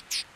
you